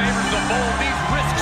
favors the bowl. These risks